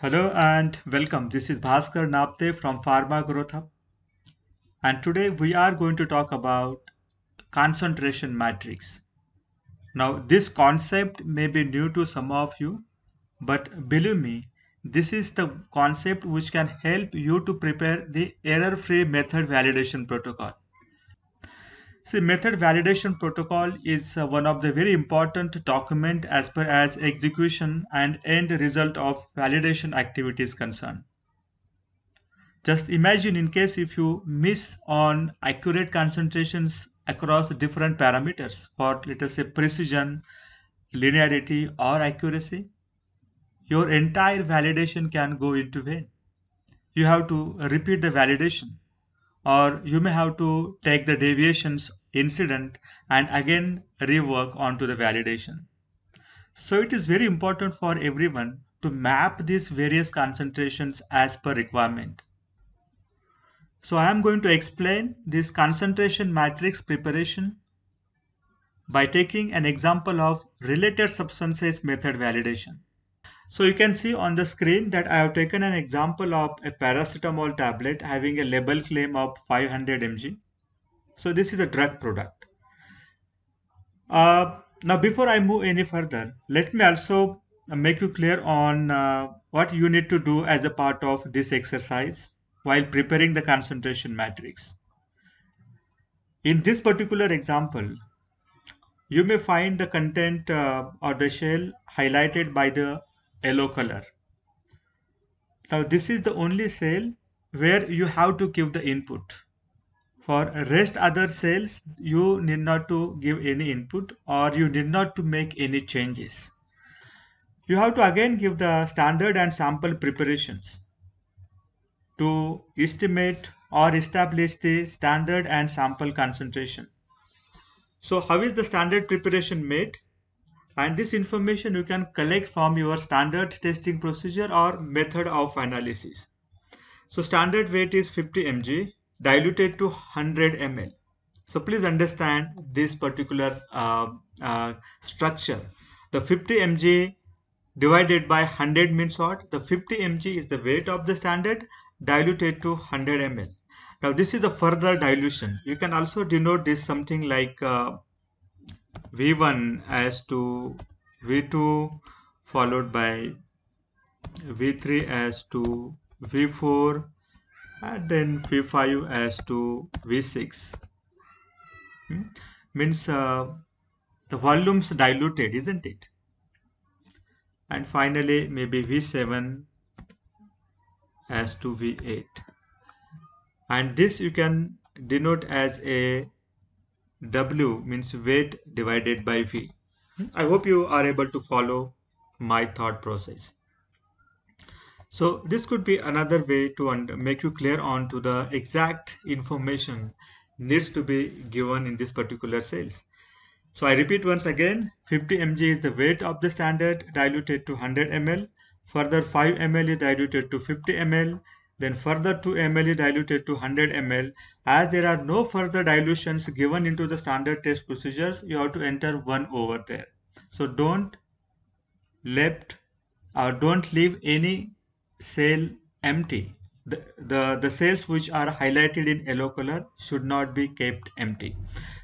Hello and welcome. This is Bhaskar Napte from Pharma Growth Hub. And today we are going to talk about concentration matrix. Now, this concept may be new to some of you, but believe me, this is the concept which can help you to prepare the error-free method validation protocol. See, method validation protocol is uh, one of the very important document as per as execution and end result of validation activity is concerned. Just imagine in case if you miss on accurate concentrations across different parameters for let us say precision, linearity or accuracy, your entire validation can go into vain. You have to repeat the validation or you may have to take the deviations incident and again rework onto the validation. So it is very important for everyone to map these various concentrations as per requirement. So I am going to explain this concentration matrix preparation by taking an example of related substances method validation. So you can see on the screen that I have taken an example of a paracetamol tablet having a label claim of 500 mg. So this is a drug product. Uh, now before I move any further, let me also make you clear on uh, what you need to do as a part of this exercise while preparing the concentration matrix. In this particular example, you may find the content uh, or the shell highlighted by the yellow color. Now this is the only cell where you have to give the input. For rest other cells, you need not to give any input or you need not to make any changes. You have to again give the standard and sample preparations to estimate or establish the standard and sample concentration. So how is the standard preparation made? And this information you can collect from your standard testing procedure or method of analysis. So standard weight is 50 mg diluted to 100 ml. So please understand this particular uh, uh, structure. The 50 mg divided by 100 means what? The 50 mg is the weight of the standard diluted to 100 ml. Now this is a further dilution. You can also denote this something like uh, V1 as to V2 followed by V3 as to V4 and then V5 as to V6 hmm? means uh, the volumes diluted isn't it? And finally maybe V7 as to V8 and this you can denote as a W means weight divided by V. I hope you are able to follow my thought process. So this could be another way to make you clear on to the exact information needs to be given in this particular cells. So I repeat once again, 50 mg is the weight of the standard diluted to 100 ml. Further 5 ml is diluted to 50 ml then further 2 ml is diluted to 100 ml. As there are no further dilutions given into the standard test procedures, you have to enter 1 over there. So don't left or don't leave any cell empty. The, the, the cells which are highlighted in yellow color should not be kept empty.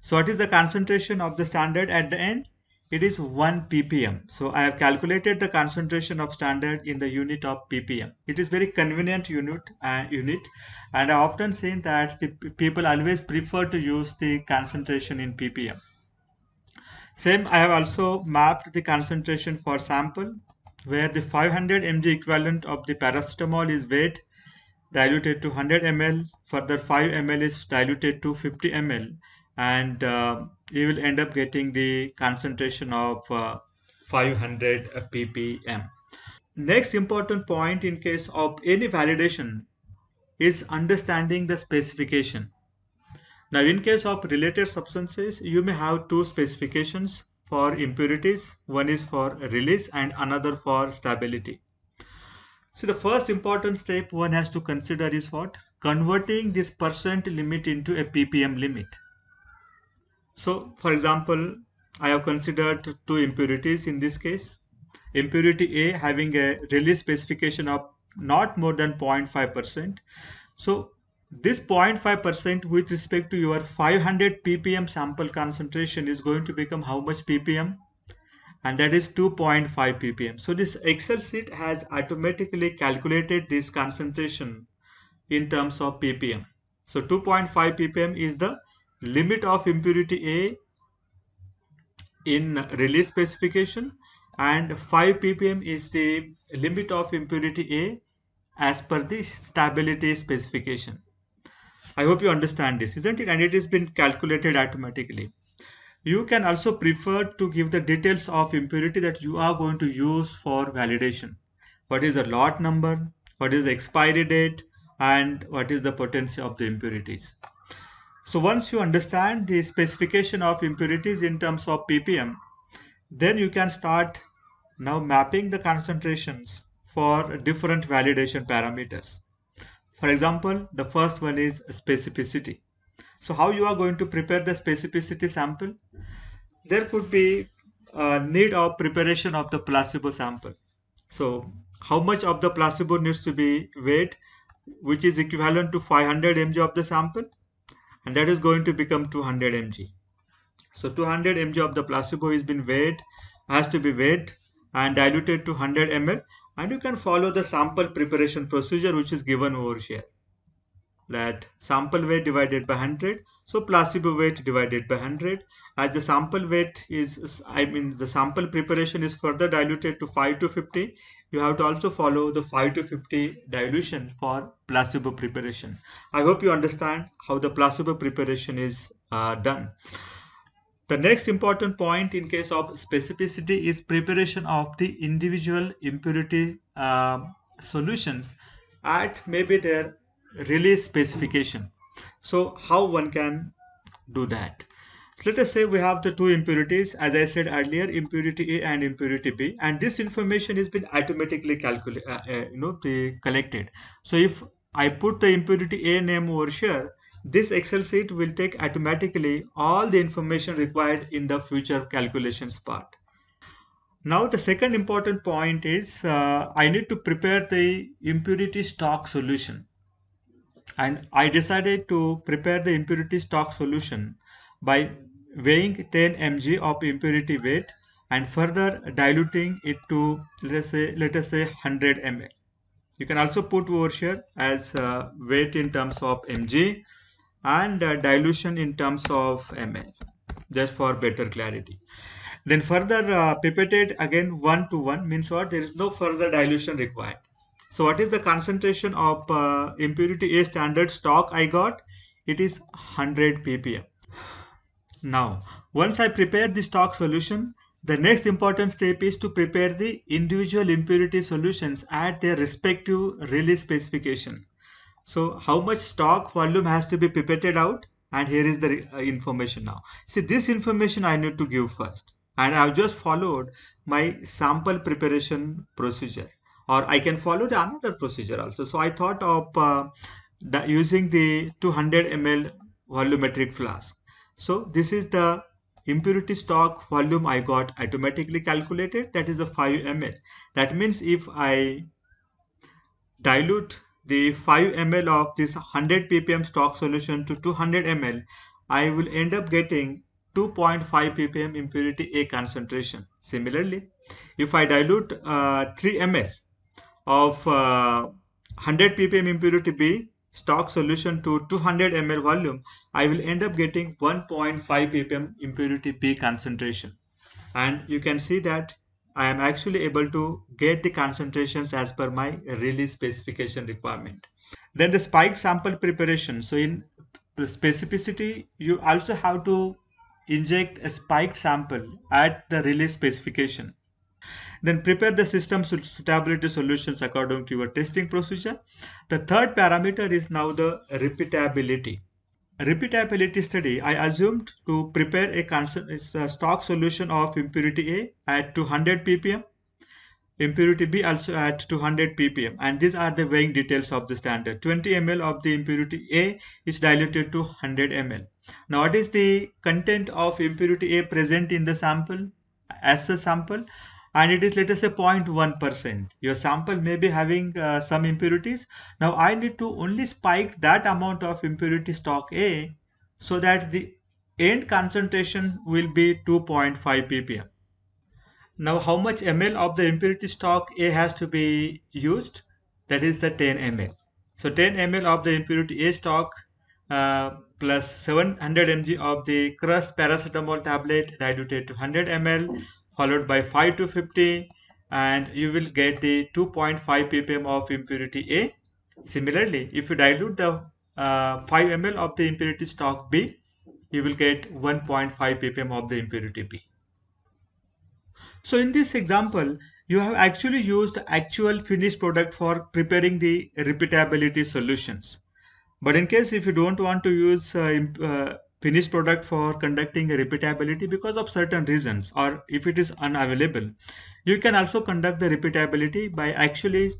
So what is the concentration of the standard at the end? It is 1 ppm. So i have calculated the concentration of standard in the unit of ppm. It is very convenient unit uh, unit. And i often say that the people always prefer to use the concentration in ppm. Same i have also mapped the concentration for sample where the 500 mg equivalent of the paracetamol is weighed diluted to 100 ml. Further 5 ml is diluted to 50 ml. And uh, you will end up getting the concentration of uh, 500 ppm. Next important point in case of any validation is understanding the specification. Now in case of related substances, you may have two specifications for impurities. One is for release and another for stability. So the first important step one has to consider is what? Converting this percent limit into a ppm limit. So for example, I have considered two impurities in this case. impurity A having a release specification of not more than 0.5%. So this 0.5% with respect to your 500 ppm sample concentration is going to become how much ppm? And that is 2.5 ppm. So this Excel sheet has automatically calculated this concentration in terms of ppm. So 2.5 ppm is the limit of impurity A in release specification and 5 ppm is the limit of impurity A as per the stability specification. I hope you understand this, isn't it? And it has been calculated automatically. You can also prefer to give the details of impurity that you are going to use for validation. What is the lot number? What is the expiry date? And what is the potency of the impurities? So once you understand the specification of impurities in terms of ppm, then you can start now mapping the concentrations for different validation parameters. For example, the first one is specificity. So how you are going to prepare the specificity sample? There could be a need of preparation of the placebo sample. So how much of the placebo needs to be weighed, which is equivalent to 500 mg of the sample, and that is going to become 200 mg. So 200 mg of the placebo has been weighed, has to be weighed and diluted to 100 ml and you can follow the sample preparation procedure which is given over here that sample weight divided by 100 so placebo weight divided by 100 as the sample weight is i mean the sample preparation is further diluted to 5 to 50 you have to also follow the 5 to 50 dilution for placebo preparation. I hope you understand how the placebo preparation is uh, done. The next important point in case of specificity is preparation of the individual impurity uh, solutions. At maybe their release specification. So how one can do that? So let us say we have the two impurities as I said earlier impurity A and impurity B and this information has been automatically calculated uh, uh, you know collected. So if I put the impurity A name over here this Excel sheet will take automatically all the information required in the future calculations part. Now the second important point is uh, I need to prepare the impurity stock solution. And I decided to prepare the impurity stock solution by weighing 10 mg of impurity weight and further diluting it to let us say let us say 100 ml. You can also put over here as uh, weight in terms of mg and uh, dilution in terms of ml just for better clarity. Then further uh, pipetted again 1 to 1 means what? There is no further dilution required so what is the concentration of uh, impurity a standard stock i got it is 100 ppm now once i prepare the stock solution the next important step is to prepare the individual impurity solutions at their respective release specification so how much stock volume has to be pipetted out? And here is the uh, information now. See, this information I need to give first. And I've just followed my sample preparation procedure. Or I can follow the another procedure also. So I thought of uh, the, using the 200 ml volumetric flask. So this is the impurity stock volume I got automatically calculated. That is a 5 ml. That means if I dilute the 5 ml of this 100 ppm stock solution to 200 ml, I will end up getting 2.5 ppm impurity A concentration. Similarly, if I dilute uh, 3 ml of uh, 100 ppm impurity B stock solution to 200 ml volume, I will end up getting 1.5 ppm impurity B concentration. And you can see that I am actually able to get the concentrations as per my release specification requirement. Then the spike sample preparation. So in the specificity, you also have to inject a spiked sample at the release specification. Then prepare the system suitability solutions according to your testing procedure. The third parameter is now the repeatability repeatability study, I assumed to prepare a, a stock solution of impurity A at 200 ppm, impurity B also at 200 ppm and these are the weighing details of the standard. 20 ml of the impurity A is diluted to 100 ml. Now what is the content of impurity A present in the sample as a sample? And it is let us say 0.1%. Your sample may be having uh, some impurities. Now I need to only spike that amount of impurity stock A so that the end concentration will be 2.5 ppm. Now how much ml of the impurity stock A has to be used? That is the 10 ml. So 10 ml of the impurity A stock uh, plus 700 mg of the crushed paracetamol tablet diluted to 100 ml followed by 5 to 50 and you will get the 2.5 ppm of impurity A. Similarly, if you dilute the uh, 5 ml of the impurity stock B, you will get 1.5 ppm of the impurity B. So in this example, you have actually used actual finished product for preparing the repeatability solutions. But in case if you don't want to use uh, uh, finished product for conducting a repeatability because of certain reasons or if it is unavailable, you can also conduct the repeatability by actually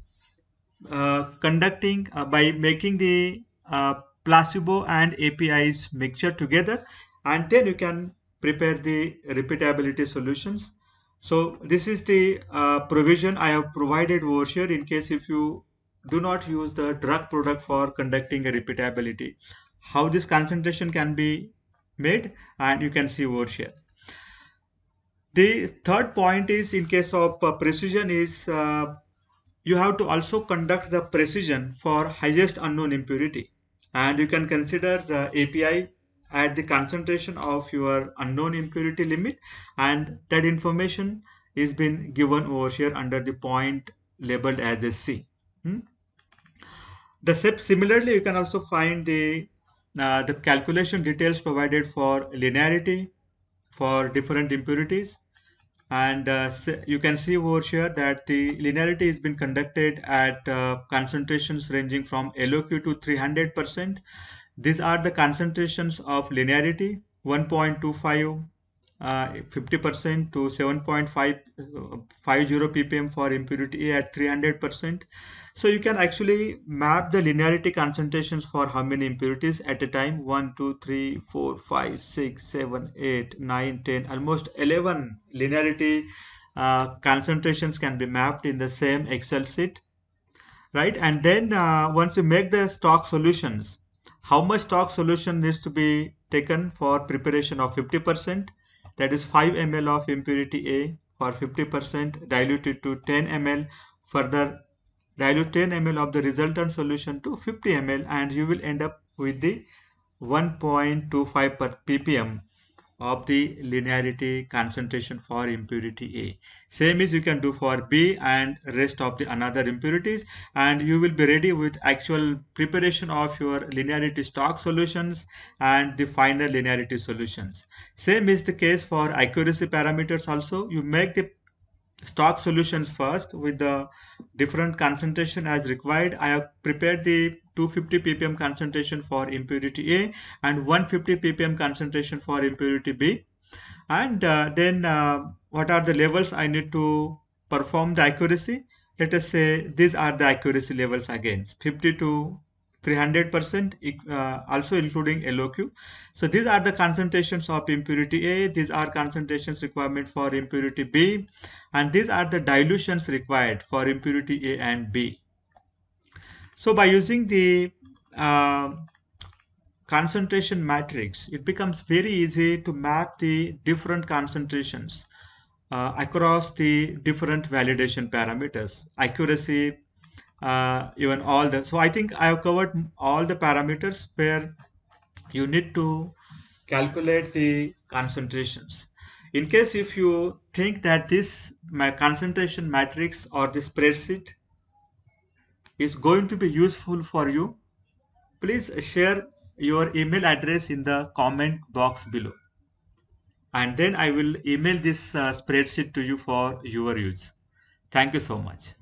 uh, conducting uh, by making the uh, placebo and APIs mixture together and then you can prepare the repeatability solutions. So this is the uh, provision I have provided over here in case if you do not use the drug product for conducting a repeatability. How this concentration can be made and you can see over here. The third point is in case of uh, precision is uh, you have to also conduct the precision for highest unknown impurity and you can consider the API at the concentration of your unknown impurity limit and that information is been given over here under the point labeled as a C. Hmm? The similarly, you can also find the uh, the calculation details provided for linearity for different impurities and uh, you can see over here that the linearity has been conducted at uh, concentrations ranging from LOQ to 300%. These are the concentrations of linearity 1.25 50% uh, to 7.550 ppm for impurity at 300%. So you can actually map the linearity concentrations for how many impurities at a time 1, 2, 3, 4, 5, 6, 7, 8, 9, 10, almost 11 linearity uh, concentrations can be mapped in the same Excel sheet. Right, and then uh, once you make the stock solutions, how much stock solution needs to be taken for preparation of 50%, that is 5 ml of impurity A for 50% diluted to 10 ml further dilute 10 ml of the resultant solution to 50 ml and you will end up with the 1.25 per ppm of the linearity concentration for impurity A. Same is you can do for B and rest of the another impurities and you will be ready with actual preparation of your linearity stock solutions and the final linearity solutions. Same is the case for accuracy parameters also. You make the stock solutions first with the different concentration as required. I have prepared the 250 ppm concentration for impurity A and 150 ppm concentration for impurity B. And uh, then uh, what are the levels I need to perform the accuracy? Let us say these are the accuracy levels again 50 to 300% uh, also including LOQ. So these are the concentrations of impurity A, these are concentrations requirement for impurity B, and these are the dilutions required for impurity A and B. So by using the uh, concentration matrix, it becomes very easy to map the different concentrations uh, across the different validation parameters, accuracy, uh, even all the so i think i have covered all the parameters where you need to calculate the concentrations. In case if you think that this my concentration matrix or the spreadsheet is going to be useful for you please share your email address in the comment box below. And then i will email this uh, spreadsheet to you for your use. Thank you so much